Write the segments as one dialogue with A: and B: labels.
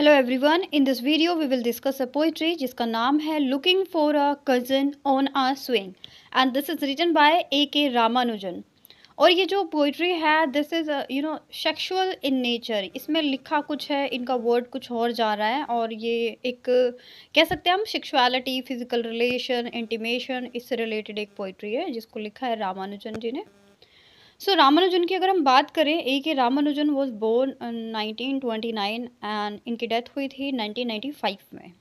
A: Hello everyone in this video we will discuss a poetry जिसका नाम है looking for a cousin on a swing and this is written by A K Ramanujan और ये जो poetry है this is you know sexual in nature इसमें लिखा कुछ है, इनका वर्ड कुछ और जा रहा है और ये एक, कह सकते हैं हम सेक्शुअलिटी फ़िज़िकल रिलेशन इंटीमेशन इससे रिलेटेड एक पोइट्री है जिसको लिखा है रामानुजन जी ने। सो रामानुजन की अगर हम बात करें A K Ramanujan was born nineteen twenty nine and इनकी डेथ हुई थी नाइनटीन नाइन्टी फाइव में।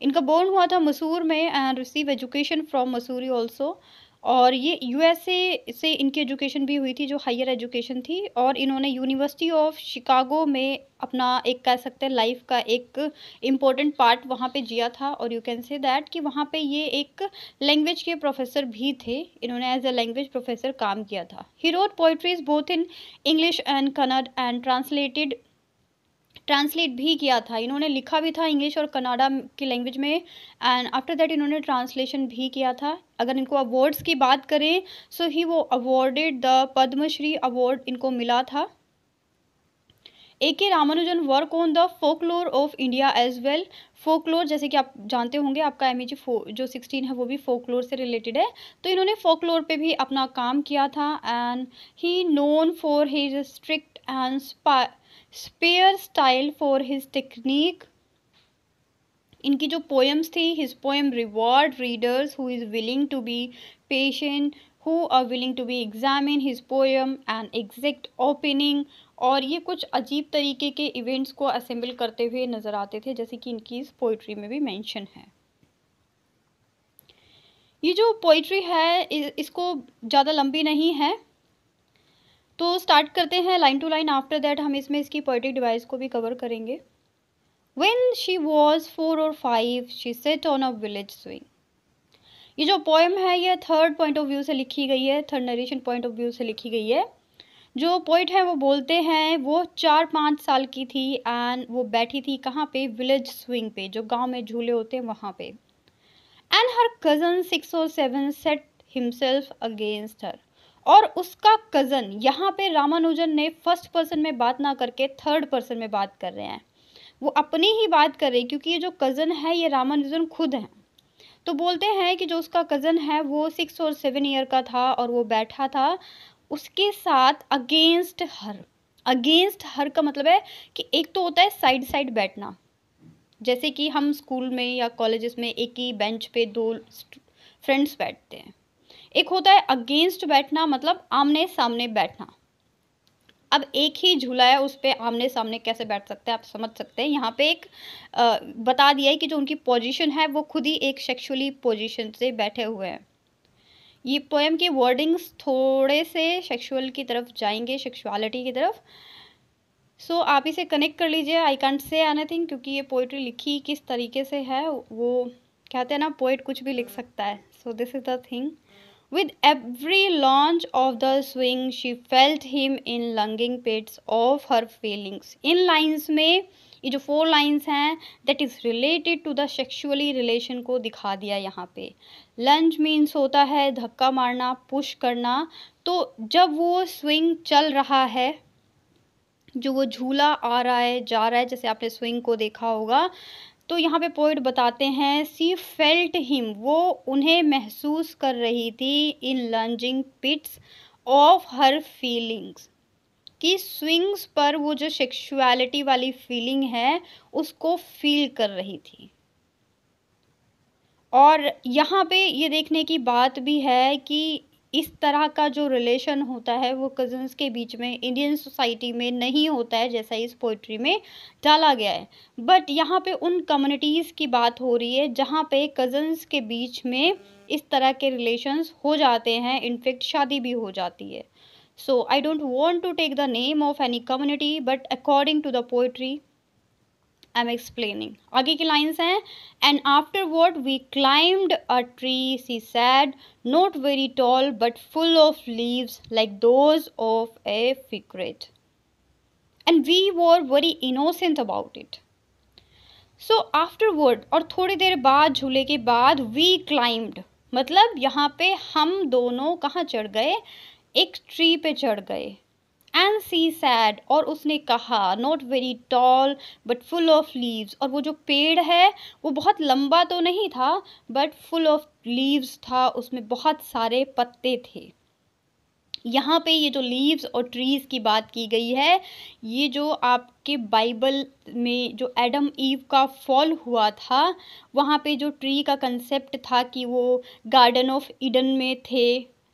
A: इनका बोर्न हुआ था मसूर में and receive education from Mysore also और ये यूएसए से इनकी एजुकेशन भी हुई थी, जो हायर एजुकेशन थी और इन्होंने यूनिवर्सिटी ऑफ़ शिकागो में अपना एक कह सकते हैं लाइफ का एक इम्पोर्टेंट पार्ट वहाँ पे जिया था और यू कैन से दैट कि वहाँ पे ये एक लैंग्वेज के प्रोफेसर भी थे। इन्होंने एज ए लैंग्वेज प्रोफेसर काम किया था। He wrote poetries both in English and Kannada and translated translate भी किया था। इन्होंने लिखा भी था इंग्लिश और कनाडा की लैंग्वेज में एंड आफ्टर दैट इन्होंने ट्रांसलेशन भी किया था। अगर इनको अवार्ड्स की बात करें सो ही वो अवॉर्डेड द पद्मश्री अवार्ड इनको मिला था। A K Ramanujan work on the folklore of India as well folklore जैसे कि आप जानते होंगे, आपका एम जी जो सिक्सटीन है, वो भी फोकलोर से रिलेटेड है। तो इन्होंने फोकलोर पे भी अपना काम किया था and he known for his strict and spare style for his technique इनकी जो पोएम्स थी his poem reward readers who is willing to be patient who are willing to be examine his poem and exact opening और ये कुछ अजीब तरीके के events को असेंबल करते हुए नज़र आते थे, जैसे कि इनकी इस पोइट्री में भी मेंशन है। ये जो पोइट्री है इसको ज़्यादा लंबी नहीं है तो स्टार्ट करते हैं line to line after that हम इसमें इसकी पोइट्रिक डिवाइस को भी कवर करेंगे. वेन शी वॉज़ फोर और five she sat on a village swing ये जो पोएम है, ये थर्ड पॉइंट ऑफ़ व्यू से लिखी गई है third narration point of view से लिखी गई है. जो पोइट है, वो बोलते हैं, वो चार पाँच साल की थी एंड वो बैठी थी कहाँ पे? विलेज स्विंग पे, जो गाँव में झूले होते हैं वहाँ पे. एंड हर कज़न सिक्स और seven set himself against her और उसका कज़न यहाँ पे रामानुजन ने फ़र्स्ट पर्सन में बात ना करके थर्ड पर्सन में बात कर रहे हैं। वो अपनी ही बात कर रहे हैं क्योंकि ये जो कज़न है, ये रामानुजन खुद हैं। तो बोलते हैं कि जो उसका कज़न है, वो सिक्स और सेवन ईयर का था और वो बैठा था। उसके साथ अगेंस्ट हर अगेंस्ट हर का मतलब है कि एक तो होता है साइड साइड बैठना। जैसे कि हम स्कूल में या कॉलेजेस में एक ही बेंच पे दो फ्रेंड्स बैठते हैं। एक होता है अगेंस्ट बैठना मतलब आमने सामने बैठना। अब एक ही झूला है उस पर आमने सामने कैसे बैठ सकते हैं आप समझ सकते हैं। यहाँ पे एक आ, बता दिया है कि जो उनकी पोजीशन है वो खुद ही एक सेक्सुअली पोजीशन से बैठे हुए हैं। ये पोएम के वर्डिंग्स थोड़े से सेक्सुअल की तरफ़ जाएँगे सेक्सुअलिटी की तरफ़। सो so, आप इसे कनेक्ट कर लीजिए आई कैंट से एनीथिंग क्योंकि ये पोइट्री लिखी किस तरीके से है वो कहते हैं ना पोइट कुछ भी लिख सकता है। So this is the thing With every launch of the swing, she felt him in longing pits of her feelings. इन lines में ये जो फोर लाइन्स हैं that is related to the sexually relation को दिखा दिया यहाँ पे लंच मीन्स होता है धक्का मारना पुश करना तो जब वो स्विंग चल रहा है जो वो झूला आ रहा है जा रहा है जैसे आपने स्विंग को देखा होगा तो यहाँ पे पोइट बताते हैं सी फेल्ट हिम वो उन्हें महसूस कर रही थी in lunging pits of her feelings कि स्विंग्स पर वो जो सेक्सुअलिटी वाली फीलिंग है, उसको फील कर रही थी। और यहाँ पे ये देखने की बात भी है कि इस तरह का जो रिलेशन होता है, वो कज़न्स के बीच में इंडियन सोसाइटी में नहीं होता है, जैसा इस पोइट्री में डाला गया है। बट यहाँ पे उन कम्युनिटीज़ की बात हो रही है, जहाँ पे कज़न्स के बीच में इस तरह के रिलेशंस हो जाते हैं इनफेक्ट शादी भी हो जाती है। So I don't want to take the name of any community but according to the poetry I am explaining आगे की लाइन्स हैं and after word we climbed a tree she said not very tall but full of leaves like those of a fig tree and we were very innocent about it so after word और थोड़ी देर बाद, झूले के बाद we climbed मतलब यहाँ पे हम दोनों कहाँ चढ़ गए? एक ट्री पे चढ़ गए। एंड सी सैड और उसने कहा not very tall but full of leaves और वो जो पेड़ है, वो बहुत लंबा तो नहीं था बट फुल ऑफ़ लीव्स था, उसमें बहुत सारे पत्ते थे। यहाँ पे ये जो लीव्स और ट्रीज़ की बात की गई है, ये जो आपके बाइबल में जो एडम ईव का फॉल हुआ था, वहाँ पे जो ट्री का कंसेप्ट था कि वो गार्डन ऑफ़ ईडन में थे,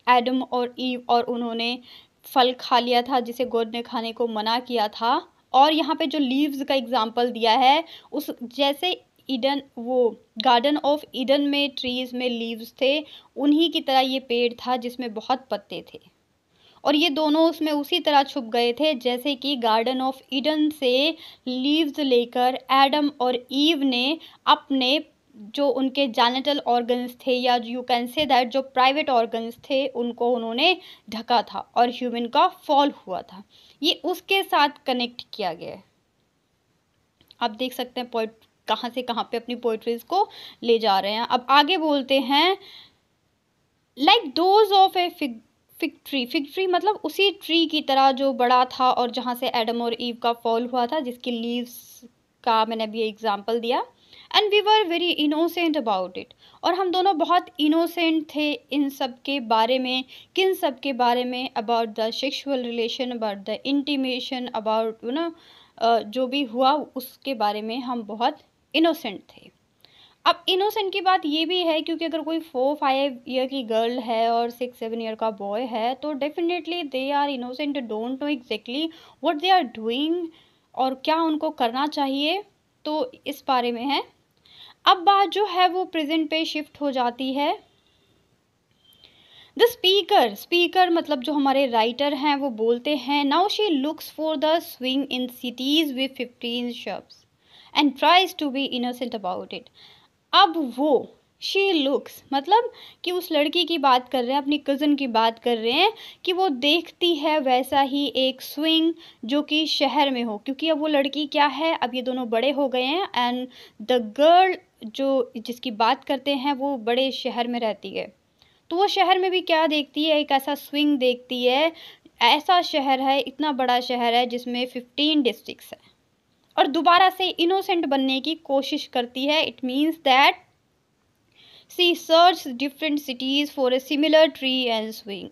A: एडम और ईव और उन्होंने फल खा लिया था, जिसे गोद ने खाने को मना किया था। और यहाँ पे जो लीव्स का एग्जांपल दिया है, उस जैसे ईडन वो गार्डन ऑफ़ ईडन में ट्रीज़ में लीव्स थे, उन्हीं की तरह ये पेड़ था जिसमें बहुत पत्ते थे। और ये दोनों उसमें उसी तरह छुप गए थे, जैसे कि गार्डन ऑफ़ ईडन से लीव्स लेकर एडम और ईव ने अपने जो उनके जैनिटल ऑर्गन्स थे या यू कैन से दैट जो प्राइवेट ऑर्गन्स थे, उनको उन्होंने ढका था और ह्यूमन का फॉल हुआ था। ये उसके साथ कनेक्ट किया गया आप देख सकते हैं पोइट कहाँ से कहाँ पे अपनी पोइट्रीज को ले जा रहे हैं। अब आगे बोलते हैं like those of a fig fig tree fig tree मतलब उसी ट्री की तरह जो बड़ा था और जहाँ से एडम और ईव का फॉल हुआ था, जिसकी लीव्स का मैंने अभी एग्ज़ाम्पल दिया। And we were very innocent about it और हम दोनों बहुत इनोसेंट थे इन सब के बारे में, किन सब के बारे में about the sexual relation about the intimation about you know जो भी हुआ उसके बारे में हम बहुत इनोसेंट थे। अब इनोसेंट की बात ये भी है क्योंकि अगर कोई फोर फाइव ईयर की गर्ल है और सिक्स सेवन ईयर का बॉय है तो definitely they are innocent don't know exactly what they are doing और क्या उनको करना चाहिए तो इस बारे में है। अब बात जो है वो प्रेजेंट पे शिफ्ट हो जाती है। द स्पीकर स्पीकर मतलब जो हमारे राइटर हैं, वो बोलते हैं now she looks for the swing in cities with fifteen suburbs and tries to be innocent about it अब वो शी लुक्स मतलब कि उस लड़की की बात कर रहे हैं, अपनी कज़न की बात कर रहे हैं कि वो देखती है वैसा ही एक स्विंग जो कि शहर में हो। क्योंकि अब वो लड़की क्या है? अब ये दोनों बड़े हो गए हैं एंड द गर्ल जो जिसकी बात करते हैं वो बड़े शहर में रहती है। तो वो शहर में भी क्या देखती है? एक ऐसा स्विंग देखती है, ऐसा शहर है, इतना बड़ा शहर है जिसमें फिफ्टीन डिस्ट्रिक्ट्स हैं। और दोबारा से इनोसेंट बनने की कोशिश करती है। It means that she search different cities for a similar tree and swing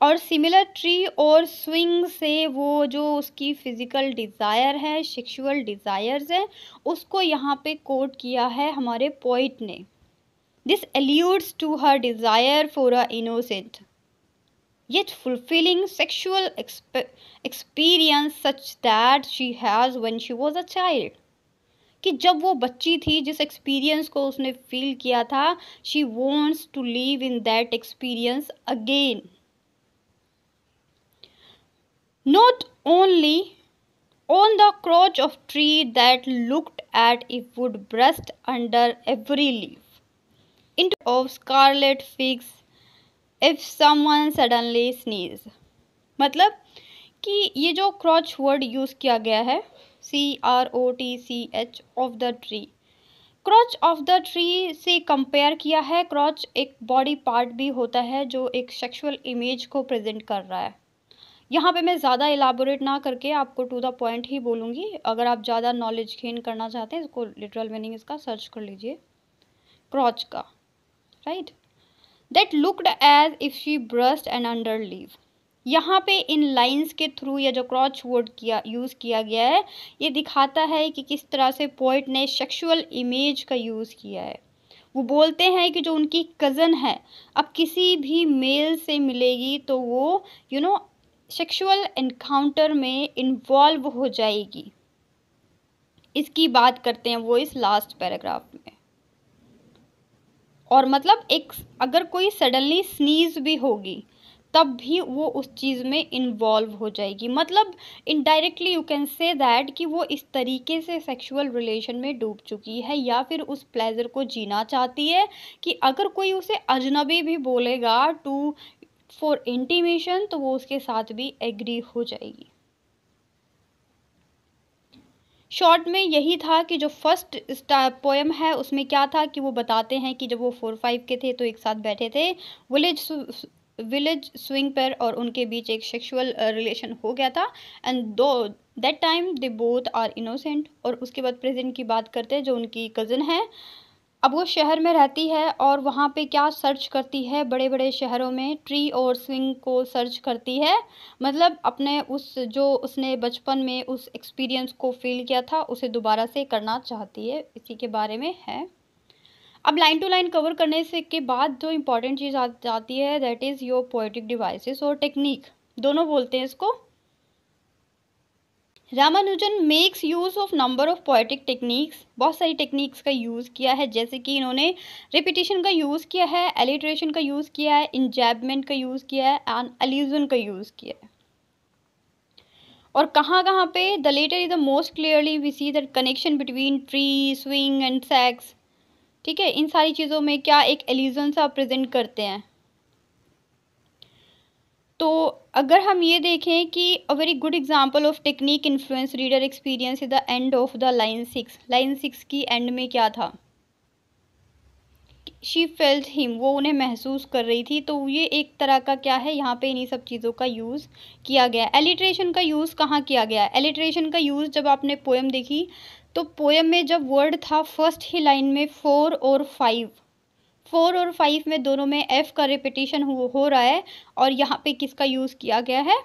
A: और सिमिलर ट्री और स्विंग से वो जो उसकी फ़िज़िकल डिज़ायर है सेक्सुअल डिज़ायर्स है, उसको यहाँ पे कोट किया है हमारे पोइट ने। This alludes to her desire for a innocent yet fulfilling sexual experience such that she has when she was a child कि जब वो बच्ची थी, जिस एक्सपीरियंस को उसने फील किया था she wants to live in that experience again not only on the crotch of tree that looked at a wood breast under every leaf into of scarlet figs if someone suddenly sneeze मतलब कि ये जो क्रॉच word use किया गया है C R O T C H of the tree crotch of the tree से compare किया है क्रॉच एक बॉडी पार्ट भी होता है जो एक सेक्सुअल इमेज को प्रेजेंट कर रहा है यहाँ पे मैं ज़्यादा एलाबोरेट ना करके आपको टू द पॉइंट ही बोलूँगी। अगर आप ज़्यादा नॉलेज गेन करना चाहते हैं इसको लिटरल मीनिंग इसका सर्च कर लीजिए। क्रॉच का right that looked as if she burst and under leave यहाँ पे इन लाइंस के थ्रू या जो क्रॉच वर्ड किया यूज़ किया गया है ये दिखाता है कि किस तरह से पोइट ने सेक्सुअल इमेज का यूज़ किया है। वो बोलते हैं कि जो उनकी कज़न है अब किसी भी मेल से मिलेगी तो वो you you know know, sexual encounter में इन्वॉल्व हो जाएगी। इसकी बात करते हैं वो इस लास्ट पैराग्राफ में। और मतलब एक अगर कोई सडनली स्नीज भी होगी, तब भी वो उस चीज़ में इन्वॉल्व हो जाएगी। मतलब indirectly you can say that कि वो इस तरीके से सेक्सुअल रिलेशन में डूब चुकी है या फिर उस प्लेजर को जीना चाहती है कि अगर कोई उसे अजनबी भी बोलेगा टू फॉर इंटीमेशन तो वो उसके साथ भी एग्री हो जाएगी। शॉर्ट में यही था कि जो फ़र्स्ट पोएम है, उसमें क्या था कि वो बताते हैं कि जब वो फोर फाइव के थे तो एक साथ बैठे थे। विलेज विलेज स्विंग पर और उनके बीच एक सेक्सुअल रिलेशन हो गया था। And though that time they both are innocent और उसके बाद प्रेजेंट की बात करते हैं, जो उनकी कज़न है। अब वो शहर में रहती है और वहाँ पे क्या सर्च करती है? बड़े बड़े शहरों में ट्री और स्विंग को सर्च करती है। मतलब अपने उस, जो उसने बचपन में उस एक्सपीरियंस को फील किया था, उसे दोबारा से करना चाहती है। इसी के बारे में है। अब लाइन टू लाइन कवर करने से के बाद जो इम्पोर्टेंट चीज़ आ जाती है that is your poetic devices और टेक्निक दोनों बोलते हैं इसको। Ramanujan makes use of number of poetic techniques बहुत सारी टेक्निक्स का यूज़ किया है, जैसे कि इन्होंने रिपीटिशन का यूज़ किया है एलिट्रेशन का यूज़ किया है इंजैबमेंट का यूज़ किया है एंड एल्यूजन का यूज़ किया है। और कहाँ कहाँ पे the latter is the most clearly we see the connection between tree swing and sex ठीक है, इन सारी चीज़ों में क्या एक एल्यूजन सा प्रेजेंट करते हैं? तो अगर हम ये देखें कि a very good example of technique influence reader experience is the end of the line six line six की एंड में क्या था? शी फेल्ट हिम वो उन्हें महसूस कर रही थी। तो ये एक तरह का क्या है? यहाँ पे इन्हीं सब चीज़ों का यूज़ किया गया एलिट्रेशन का यूज़ कहाँ किया गया? एलिट्रेशन का यूज़ जब आपने पोएम देखी तो पोएम में जब वर्ड था फ़र्स्ट ही लाइन में फोर और फाइव फोर और फाइव में दोनों में एफ़ का रिपीटिशन हो, हो रहा है और यहाँ पे किसका यूज़ किया गया है?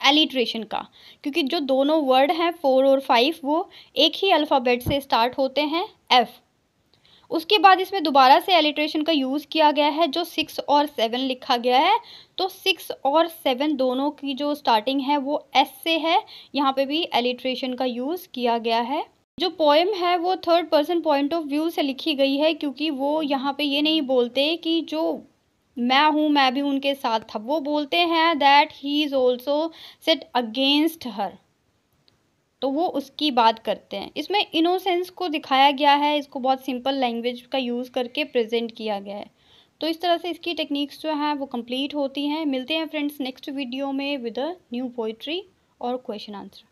A: एलिट्रेशन का। क्योंकि जो दोनों वर्ड हैं फोर और फाइव वो एक ही अल्फ़ाबेट से स्टार्ट होते हैं एफ़ उसके बाद इसमें दोबारा से एलिट्रेशन का यूज़ किया गया है जो सिक्स और सेवन लिखा गया है। तो सिक्स और सेवन दोनों की जो स्टार्टिंग है वो एस से है। यहाँ पे भी एलिट्रेशन का यूज़ किया गया है। जो पोएम है, वो third person point of view से लिखी गई है, क्योंकि वो यहाँ पे ये नहीं बोलते कि जो मैं हूँ, मैं भी उनके साथ था। वो बोलते हैं that he is also set against her तो वो उसकी बात करते हैं। इसमें इनोसेंस को दिखाया गया है, इसको बहुत सिंपल लैंग्वेज का यूज़ करके प्रेजेंट किया गया है। तो इस तरह से इसकी टेक्निक्स जो हैं, वो कंप्लीट होती हैं। मिलते हैं फ्रेंड्स नेक्स्ट वीडियो में विद अ न्यू पोइट्री और क्वेश्चन आंसर